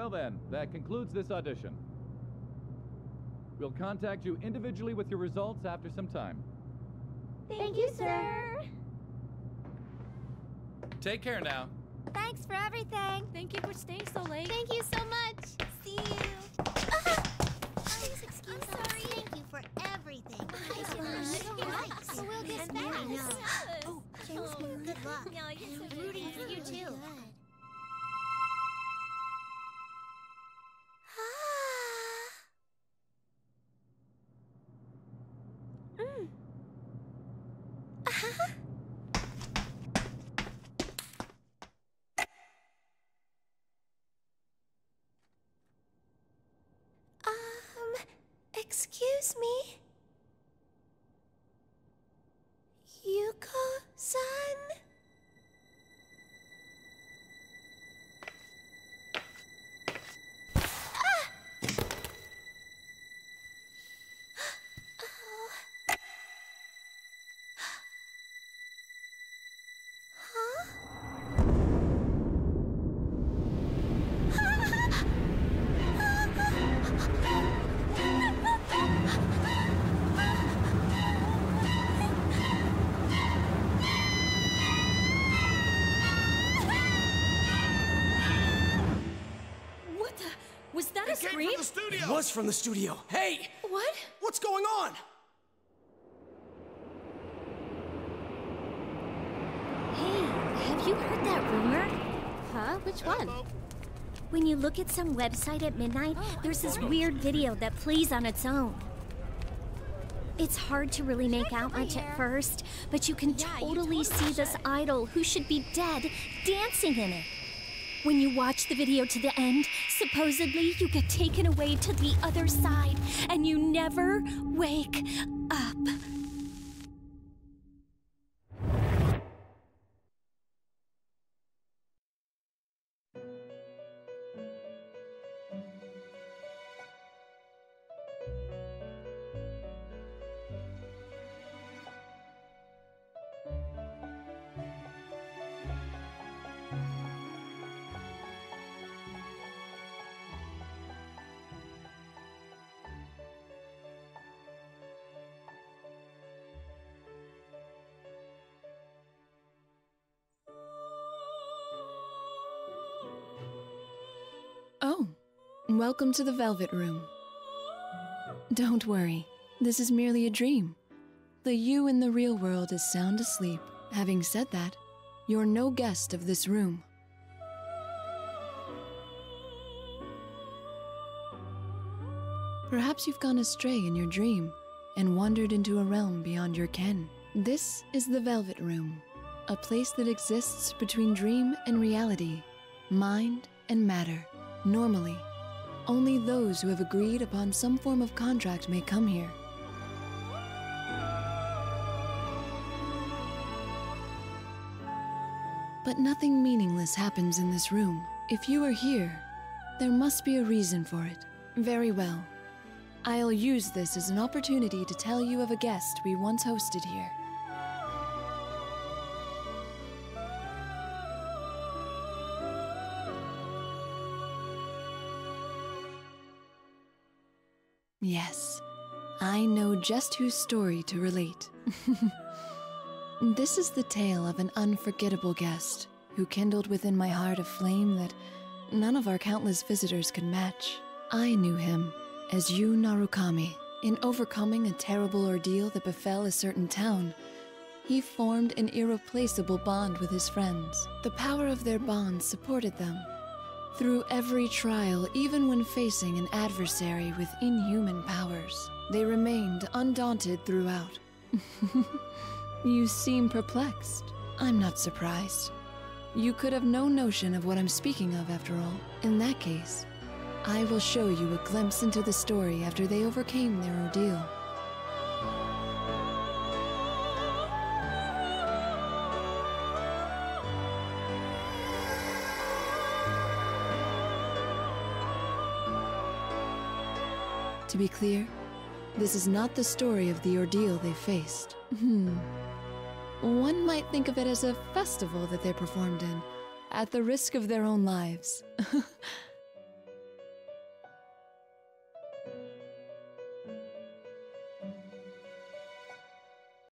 Well then, that concludes this audition. We'll contact you individually with your results after some time. Thank you, sir. Take care now. Thanks for everything. Thank you for staying so late. Thank you so much. See you. Please excuse I'm sorry. Thank you for everything. Thanks. We'll get back. Oh, James, good luck. Yeah, I guess I'm rooting for you too. Um, excuse me? Scream? from the studio! It was from the studio. Hey! What? What's going on? Hey, have you heard that rumor? Huh? Which one? When you look at some website at midnight, oh, there's this weird video that plays on its own. It's hard to really make out much at first, but you can totally see this idol who should be dead dancing in it. When you watch the video to the end, supposedly you get taken away to the other side and you never wake up. Welcome to the Velvet Room. Don't worry, this is merely a dream. The you in the real world is sound asleep. Having said that, you're no guest of this room. Perhaps you've gone astray in your dream and wandered into a realm beyond your ken. This is the Velvet Room, a place that exists between dream and reality, mind and matter. Normally, only those who have agreed upon some form of contract may come here. But nothing meaningless happens in this room. If you are here, there must be a reason for it. Very well. I'll use this as an opportunity to tell you of a guest we once hosted here. Yes, I know just whose story to relate. this is the tale of an unforgettable guest who kindled within my heart a flame that none of our countless visitors could match. I knew him as Yu Narukami. In overcoming a terrible ordeal that befell a certain town, he formed an irreplaceable bond with his friends. The power of their bond supported them. Through every trial, even when facing an adversary with inhuman powers, they remained undaunted throughout. you seem perplexed. I'm not surprised. You could have no notion of what I'm speaking of, after all. In that case, I will show you a glimpse into the story after they overcame their ordeal. To be clear, this is not the story of the ordeal they faced. Hmm. One might think of it as a festival that they performed in, at the risk of their own lives.